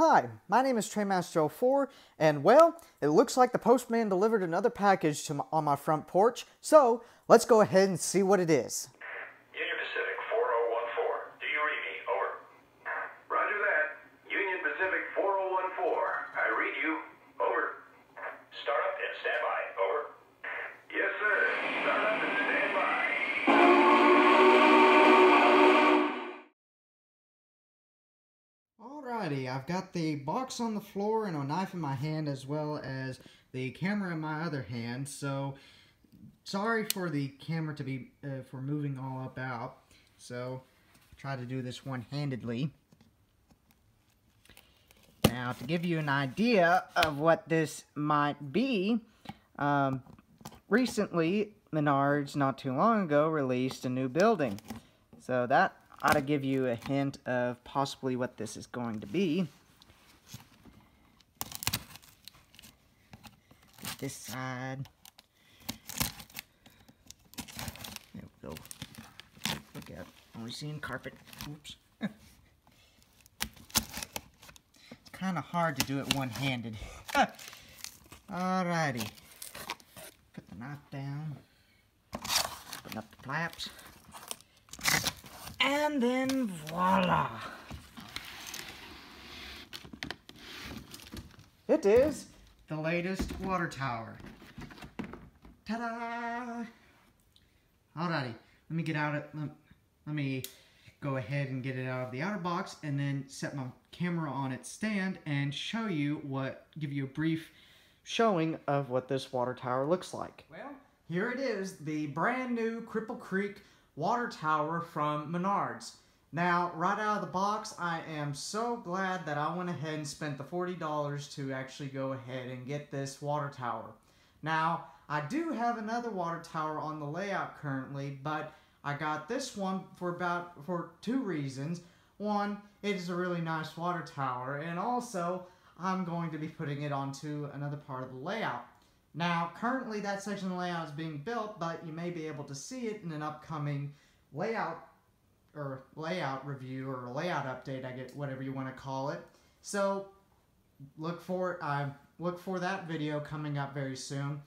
hi, my name is TrainMaster04, and well, it looks like the postman delivered another package to my, on my front porch, so let's go ahead and see what it is. Union Pacific 4014. Do you read me? Over. Roger that. Union Pacific 4014. I read you. Over. Start up and stand by. Over. Alrighty, I've got the box on the floor and a knife in my hand as well as the camera in my other hand, so sorry for the camera to be, uh, for moving all up out, so try to do this one-handedly. Now, to give you an idea of what this might be, um, recently, Menards, not too long ago, released a new building. So that ought to give you a hint of possibly what this is going to be. This side. There we go. Look out. Only seeing carpet. Oops. it's kind of hard to do it one-handed. Alrighty. Put the knife down. Open up the flaps. And then voila. It is the latest water tower. Ta-da! Alrighty, let me get out of let, let me go ahead and get it out of the outer box and then set my camera on its stand and show you what give you a brief showing of what this water tower looks like. Well, here it is, the brand new Cripple Creek water tower from Menards. Now, right out of the box, I am so glad that I went ahead and spent the $40 to actually go ahead and get this water tower. Now, I do have another water tower on the layout currently, but I got this one for about for two reasons. One, it is a really nice water tower, and also I'm going to be putting it onto another part of the layout. Now, currently that section of the layout is being built, but you may be able to see it in an upcoming layout or layout review or layout update, I get whatever you want to call it. So look for I look for that video coming up very soon.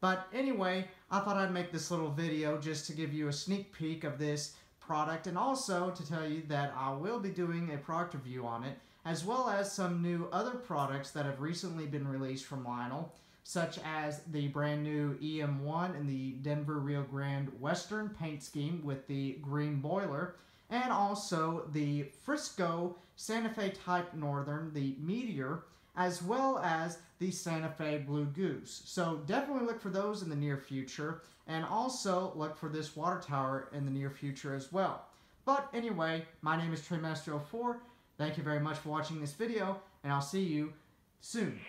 But anyway, I thought I'd make this little video just to give you a sneak peek of this product and also to tell you that I will be doing a product review on it as well as some new other products that have recently been released from Lionel such as the brand new EM1 and the Denver Rio Grande Western paint scheme with the green boiler, and also the Frisco Santa Fe Type Northern, the Meteor, as well as the Santa Fe Blue Goose. So definitely look for those in the near future, and also look for this water tower in the near future as well. But anyway, my name is TrainMaster04. Thank you very much for watching this video, and I'll see you soon.